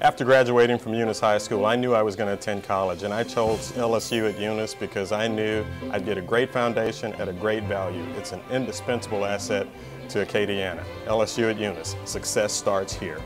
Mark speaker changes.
Speaker 1: After graduating from Eunice High School, I knew I was going to attend college, and I chose LSU at Eunice because I knew I'd get a great foundation at a great value. It's an indispensable asset to Acadiana. LSU at Eunice. Success starts here.